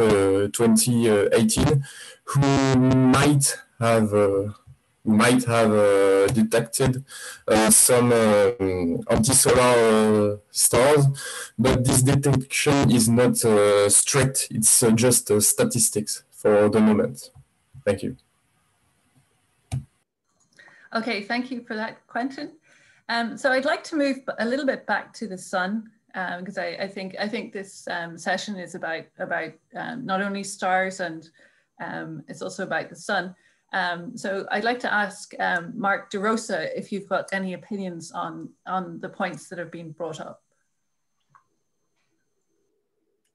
uh, 2018 who might have uh, might have uh, detected uh, some um, anti-solar stars, but this detection is not strict. It's just statistics for the moment. Thank you. Okay, thank you for that, Quentin. Um, so I'd like to move a little bit back to the sun because um, I, I, think I think this um, session is about about um, not only stars and um, it's also about the sun. Um, so I'd like to ask Marc DeRosa if you've got any opinions on on the points that have been brought up.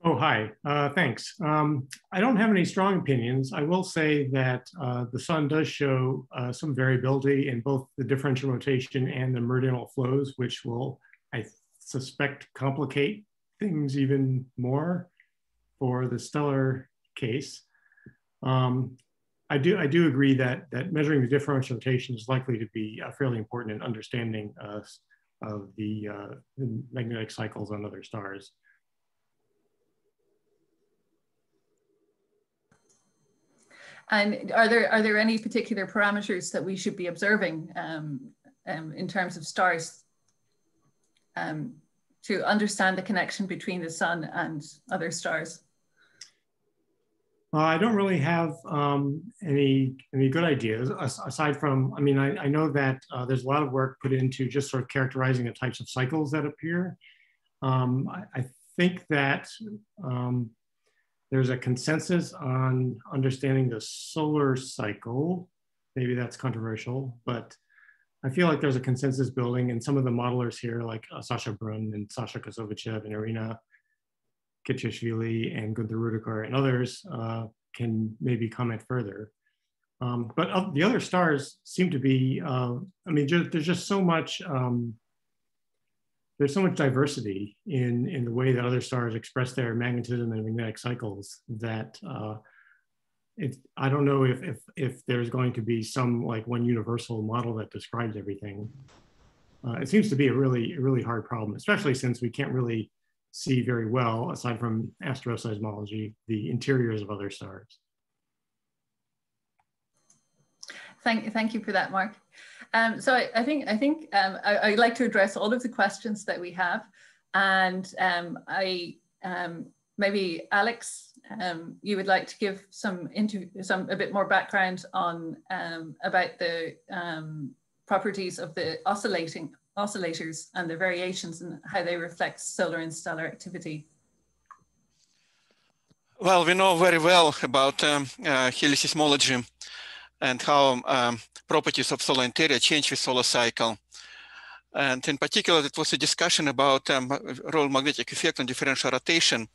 Oh, hi. Uh, thanks. Um, I don't have any strong opinions. I will say that uh, the sun does show uh, some variability in both the differential rotation and the meridional flows, which will, suspect, complicate things even more for the stellar case. Um, I do, I do agree that, that measuring the differential rotation is likely to be uh, fairly important in understanding uh, of the, uh, the magnetic cycles on other stars. And are there are there any particular parameters that we should be observing um, um, in terms of stars um, to understand the connection between the sun and other stars? Uh, I don't really have um, any any good ideas aside from. I mean, I, I know that uh, there's a lot of work put into just sort of characterizing the types of cycles that appear. Um, I, I, think that um, there's a consensus on understanding the solar cycle. Maybe that's controversial, but I feel like there's a consensus building and some of the modelers here like uh, Sacha Brun and Sasha Kosovichev and Irina Kitiashvili and Günther Rüdiger and others uh, can maybe comment further. Um, but uh, the other stars seem to be, uh, I mean, just, there's just so much um, there's so much diversity in, in the way that other stars express their magnetism and magnetic cycles that uh, it, I don't know if, if, if there's going to be some like one universal model that describes everything. Uh, it seems to be a really, really hard problem, especially since we can't really see very well, aside from asteroseismology, the interiors of other stars. Thank, thank you for that, Mark. Um, so I, I, think I think um, I, would like to address all of the questions that we have, and um, I um, maybe Alex, um, you would like to give some some a bit more background on um, about the properties of the oscillating oscillators and the variations and how they reflect solar and stellar activity. Well, we know very well about um, uh, and how um, properties of solar interior change with solar cycle. And in particular, it was a discussion about um, role magnetic effect on differential rotation.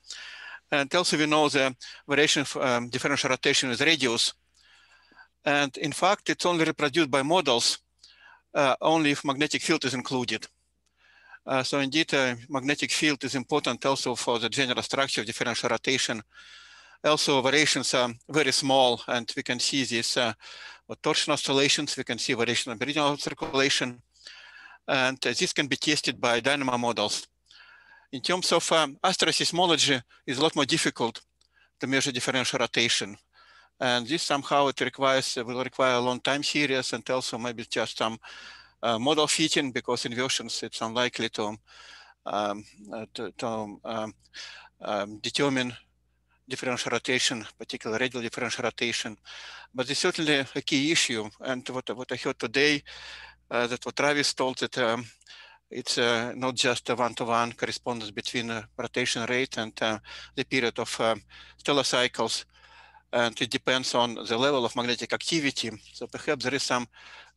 And also we know the variation of um, differential rotation with radius. And in fact, it's only reproduced by models uh, only if magnetic field is included. Uh, so indeed, uh, magnetic field is important also for the general structure of differential rotation also variations are very small and we can see these uh, torsion oscillations, we can see variation of meridional circulation, and uh, this can be tested by dynamo models. In terms of um, asteroseismology, it's a lot more difficult to measure differential rotation. And this somehow it requires, will require a long time series and also maybe just some uh, model fitting because inversions, it's unlikely to, um, uh, to, to um, um, determine differential rotation, particularly radial differential rotation. But it's certainly a key issue. And what, what I heard today, uh, that what Travis told that um, it's uh, not just a one-to-one -one correspondence between the rotation rate and uh, the period of um, stellar cycles. And it depends on the level of magnetic activity. So perhaps there is some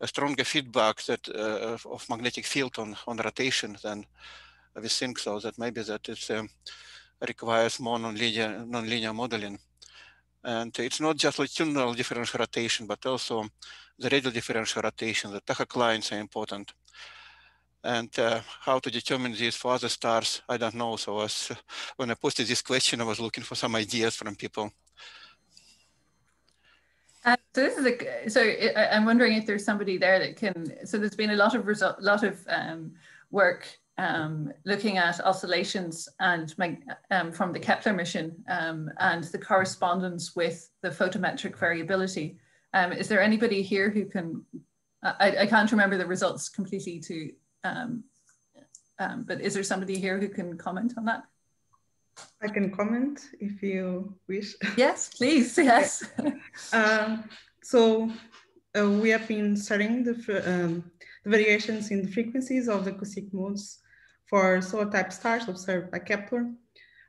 stronger feedback that uh, of magnetic field on, on rotation than we think so that maybe that is um, requires more nonlinear, nonlinear modeling. And it's not just longitudinal differential rotation, but also the radial differential rotation. The tachoclines are important. And uh, how to determine this for other stars, I don't know. So was, when I posted this question, I was looking for some ideas from people. Uh, so this is a, so I'm wondering if there's somebody there that can. So there's been a lot of result, lot of um, work um, looking at oscillations and um, from the Kepler mission um, and the correspondence with the photometric variability. Um, is there anybody here who can, I, I can't remember the results completely to, um, um, but is there somebody here who can comment on that? I can comment if you wish. Yes, please, yes. um, so uh, we have been studying the, the variations in the frequencies of the acoustic modes for solar type stars observed by Kepler.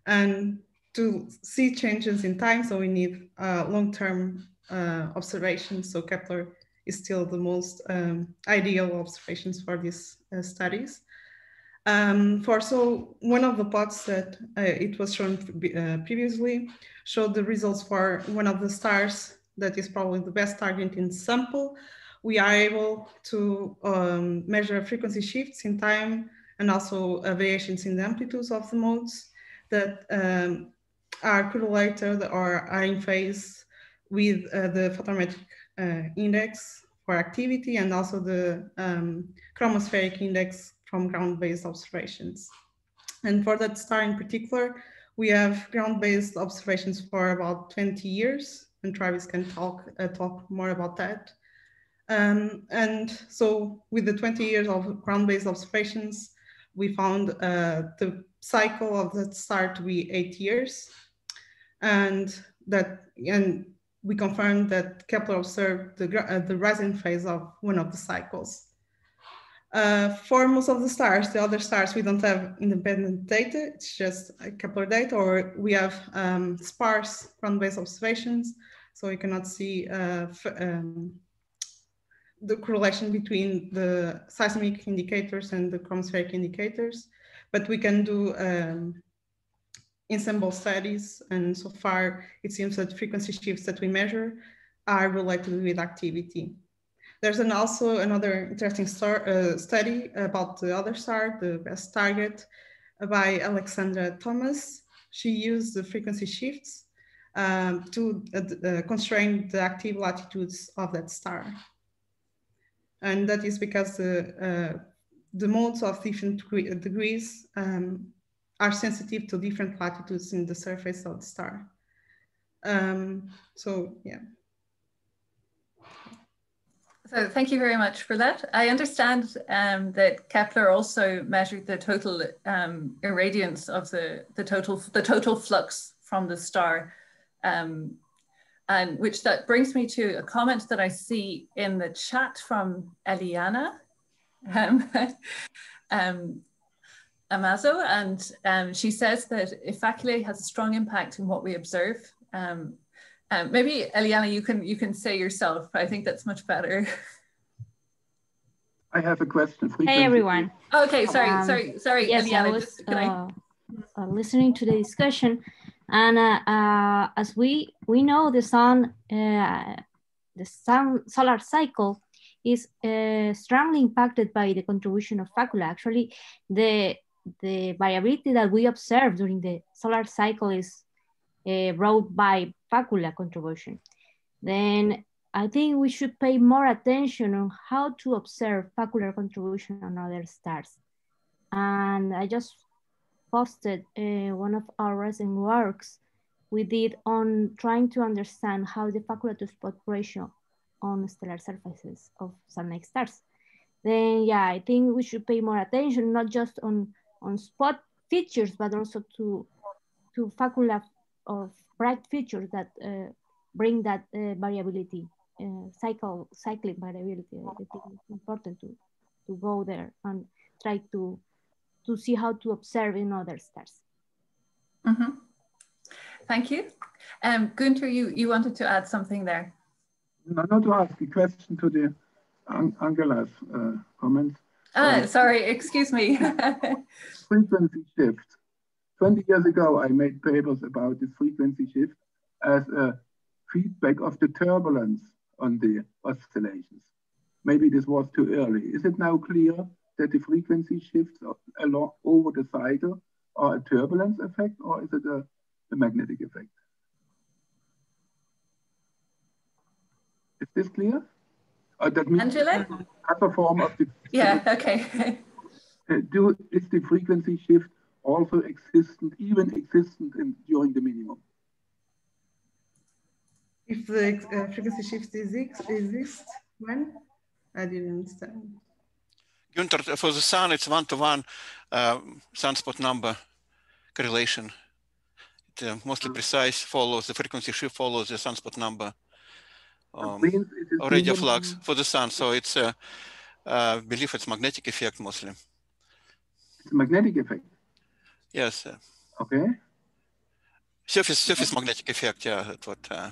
And to see changes in time, so we need uh, long-term uh, observations. So Kepler is still the most um, ideal observations for these uh, studies. Um, for so one of the plots that uh, it was shown uh, previously showed the results for one of the stars that is probably the best target in sample. We are able to um, measure frequency shifts in time and also uh, variations in the amplitudes of the modes that um, are correlated or are in phase with uh, the photometric index for activity and also the um, chromospheric index from ground-based observations. And for that star in particular, we have ground-based observations for about 20 years, and Travis can talk, uh, talk more about that. Um, and so with the 20 years of ground-based observations, we found uh, the cycle of that star to be eight years. And that, and we confirmed that Kepler observed the, uh, the rising phase of one of the cycles. Uh, for most of the stars, the other stars, we don't have independent data. It's just Kepler data, or we have um, sparse ground-based observations. So we cannot see uh, um, the correlation between the seismic indicators and the chromospheric indicators, but we can do um, ensemble studies. And so far, it seems that frequency shifts that we measure are related with activity. There's an also another interesting star, uh, study about the other star, the best target, by Alexandra Thomas. She used the frequency shifts um, to uh, uh, constrain the active latitudes of that star and that is because the, uh, the modes of different degrees um, are sensitive to different latitudes in the surface of the star. Um, so, yeah. So thank you very much for that. I understand um, that Kepler also measured the total um, irradiance of the, the total the total flux from the star um, and which that brings me to a comment that I see in the chat from Eliana um, um, Amazo, and um, she says that Faculae has a strong impact in what we observe. Um, um, maybe Eliana, you can you can say yourself. I think that's much better. I have a question. Frequency. Hey everyone. Okay, sorry, um, sorry, sorry. Yes, Eliana, I was just, uh, I... Uh, listening to the discussion. And uh, uh, as we we know, the sun uh, the sun solar cycle is uh, strongly impacted by the contribution of facula. Actually, the the variability that we observe during the solar cycle is uh, brought by facula contribution. Then I think we should pay more attention on how to observe facular contribution on other stars. And I just posted uh, one of our recent works we did on trying to understand how the facular to spot ratio on stellar surfaces of sun-like stars. Then yeah, I think we should pay more attention, not just on, on spot features, but also to, to facula of bright features that uh, bring that uh, variability, uh, cycle, cyclic variability. I think it's important to, to go there and try to to see how to observe in other stars. Mm -hmm. Thank you. Um, Gunther, you, you wanted to add something there. No, not to ask a question to the Angela's uh, comments. Ah, uh, sorry, excuse me. frequency shift. 20 years ago, I made papers about the frequency shift as a feedback of the turbulence on the oscillations. Maybe this was too early. Is it now clear that the frequency shifts along over the cycle are a turbulence effect or is it a, a magnetic effect? Is this clear? Uh, that means Angela? Other form of the Yeah, okay. uh, do, is the frequency shift also existent, even existent in, during the minimum? If the uh, frequency shift is exists, exist, when? I didn't understand. Günther, for the sun, it's one-to-one uh, sunspot number correlation. It uh, mostly precise follows, the frequency shift follows the sunspot number um, or radio flux for the sun. So it's, uh, uh, I believe it's magnetic effect mostly. It's a magnetic effect? Yes. Okay. Surface, surface magnetic effect, yeah, that's what. Uh,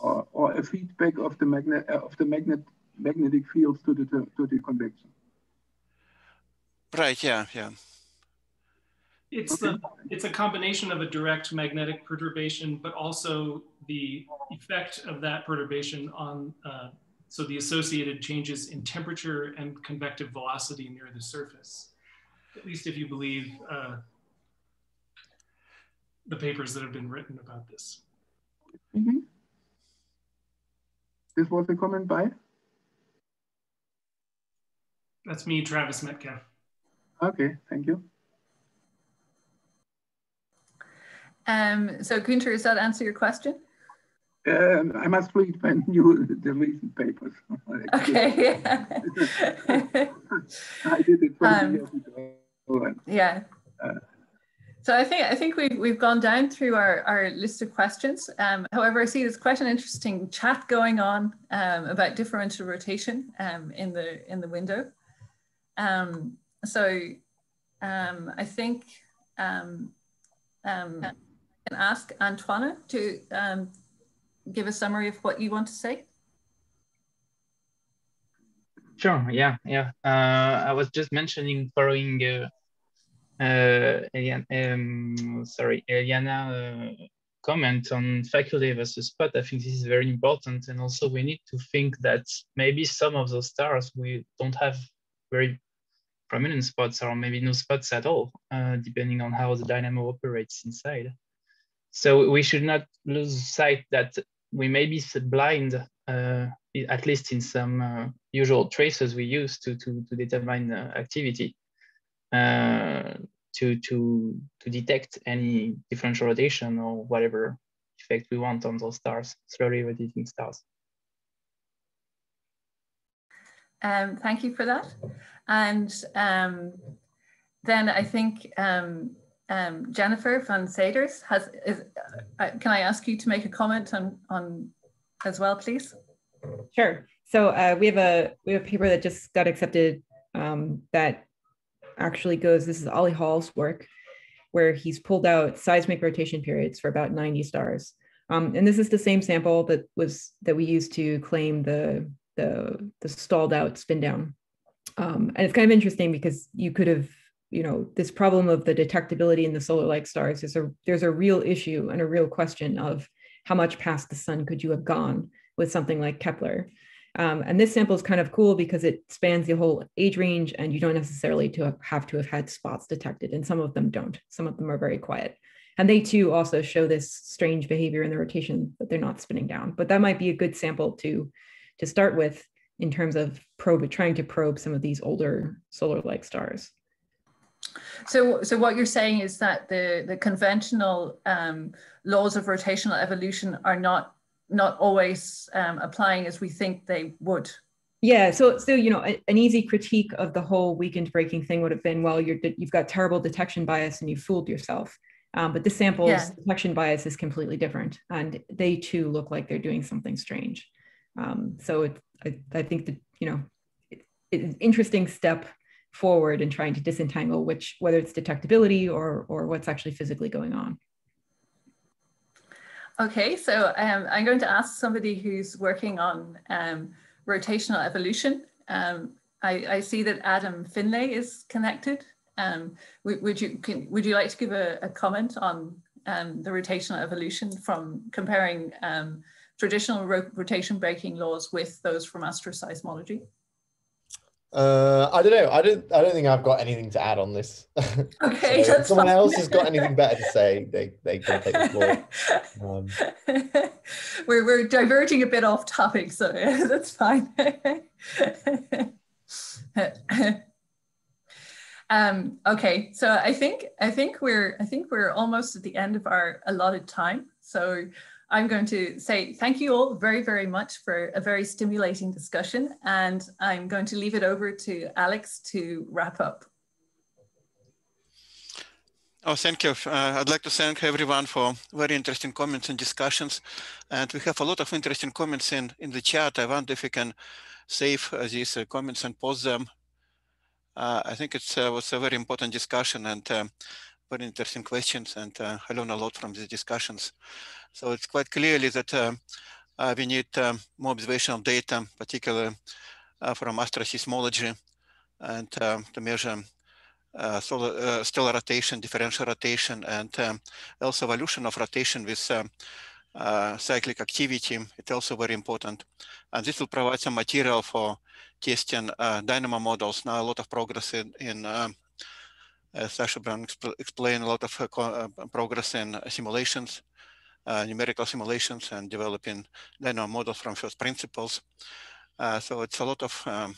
or, or a feedback of the magnet of the magnet magnetic fields to the to, to the convection. Right. Yeah. Yeah. It's okay. the it's a combination of a direct magnetic perturbation, but also the effect of that perturbation on uh, so the associated changes in temperature and convective velocity near the surface. At least if you believe uh, the papers that have been written about this. Mm -hmm. This was a comment by? That's me, Travis Metcalfe. Okay, thank you. Um, so Günther, does that answer your question? Um, I must read my new the recent papers. Okay. I did it 20 um, years ago. Yeah. Uh, so I think I think we've we've gone down through our, our list of questions. Um, however, I see there's quite an interesting chat going on um, about differential rotation um, in the in the window. Um, so um, I think um, um, I can ask Antoine to um, give a summary of what you want to say. Sure, yeah, yeah. Uh, I was just mentioning following uh, uh, Eliana, um, sorry, Eliana uh, comment on faculae versus spot. I think this is very important. And also we need to think that maybe some of those stars we don't have very prominent spots or maybe no spots at all, uh, depending on how the dynamo operates inside. So we should not lose sight that we may be blind, uh, at least in some uh, usual traces we use to, to, to determine activity, uh, to, to, to detect any differential rotation or whatever effect we want on those stars, slowly rotating stars. Um, thank you for that. And um, then I think um, um, Jennifer van Saders has, is, uh, can I ask you to make a comment on, on as well, please? Sure. So uh, we have a we have a paper that just got accepted um, that actually goes. This is Ollie Hall's work, where he's pulled out seismic rotation periods for about 90 stars, um, and this is the same sample that was that we used to claim the the the stalled out spin down um, and it's kind of interesting because you could have, you know, this problem of the detectability in the solar-like stars is a there's a real issue and a real question of how much past the sun could you have gone with something like Kepler. Um, and this sample is kind of cool because it spans the whole age range and you don't necessarily to have to have had spots detected and some of them don't. Some of them are very quiet. And they too also show this strange behavior in the rotation that they're not spinning down. But that might be a good sample to, to start with in terms of probe trying to probe some of these older solar-like stars. So, so what you're saying is that the the conventional um, laws of rotational evolution are not not always um, applying as we think they would. Yeah. So, so you know, a, an easy critique of the whole weakened braking thing would have been, well, you're you've got terrible detection bias and you fooled yourself. Um, but this sample's yeah. detection bias is completely different, and they too look like they're doing something strange. Um, so it, I, I, think that, you know, it, it's an interesting step forward and trying to disentangle which, whether it's detectability or, or what's actually physically going on. Okay, so um, I'm going to ask somebody who's working on um, rotational evolution. Um, I, I, see that Adam Finley is connected. Um, would, you can, would you like to give a, a comment on um, the rotational evolution from comparing um, traditional rotation braking laws with those from asteroseismology? Uh, I don't know. I don't. I don't think I've got anything to add on this. Okay, so if someone fine. else has got anything better to say, they they can take the floor. Um, we're we're diverging a bit off topic, so that's fine. Um, okay, so I think I think we're I think we're almost at the end of our allotted time. So I'm going to say thank you all very, very much for a very stimulating discussion. And I'm going to leave it over to Alex to wrap up. Oh, thank you. Uh, I'd like to thank everyone for very interesting comments and discussions. And we have a lot of interesting comments in, in the chat. I wonder if we can save uh, these uh, comments and post them. Uh, I think it uh, was a very important discussion and uh, very interesting questions. And I learned a lot from these discussions. So it's quite clearly that uh, uh, we need um, more observational data, particularly uh, from asteroseismology, and um, to measure uh, solar, uh, stellar rotation, differential rotation, and um, also evolution of rotation with uh, cyclic activity. It's also very important. And this will provide some material for testing dynamo models. Now a lot of progress in, in Sacha Brun exp explained, a lot of progress in simulations uh, numerical simulations and developing dynamo models from first principles. Uh, so it's a lot of um,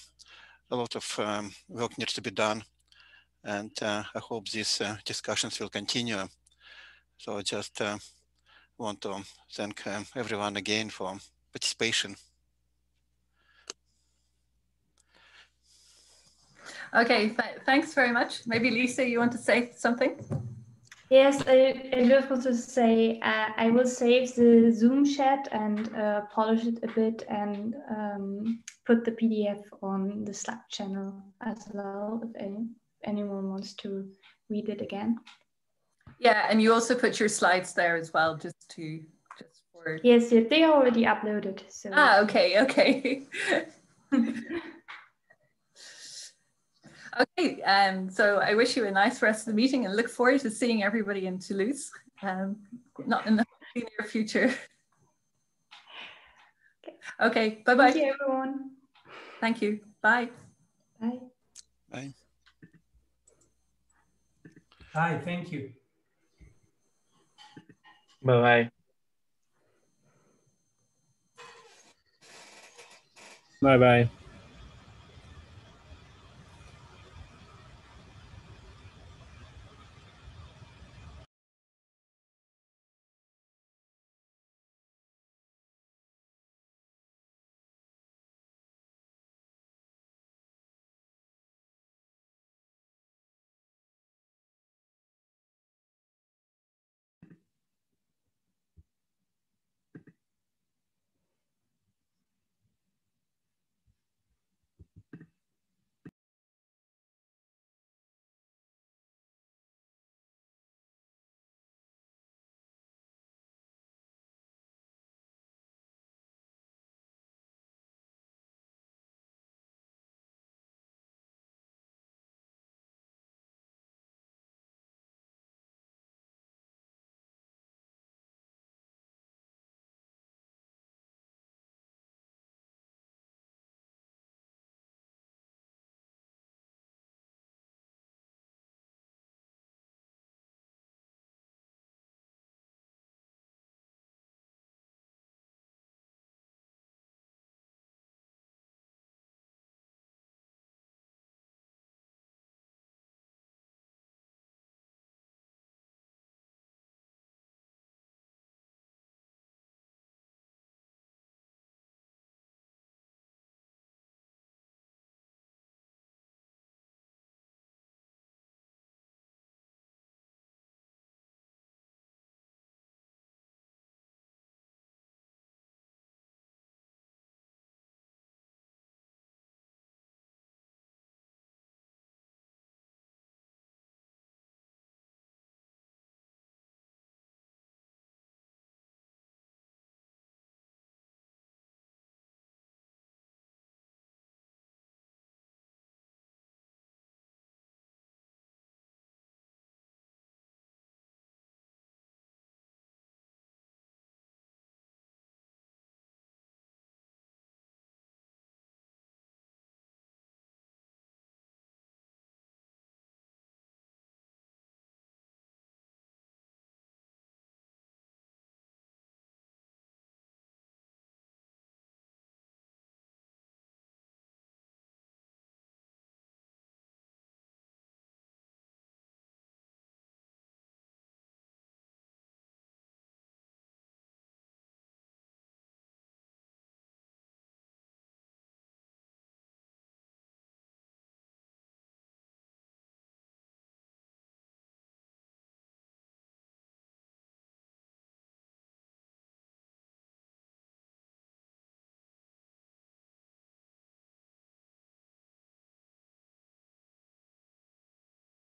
a lot of um, work needs to be done, and uh, I hope these discussions will continue. So I just want to thank um, everyone again for participation. Okay, th thanks very much. Maybe Lisa, you want to say something? Yes, I, I just want to say uh, I will save the Zoom chat and uh, polish it a bit and um, put the PDF on the Slack channel as well if any, anyone wants to read it again. Yeah, and you also put your slides there as well, just to just for. Yes, yeah, they are already uploaded. So. Ah, okay, okay. Okay, um, so I wish you a nice rest of the meeting and look forward to seeing everybody in Toulouse, um, not in the near future. Okay, bye-bye. Thank you, everyone. Thank you. Bye. Bye. Bye. Hi, thank you. Bye-bye. Bye-bye.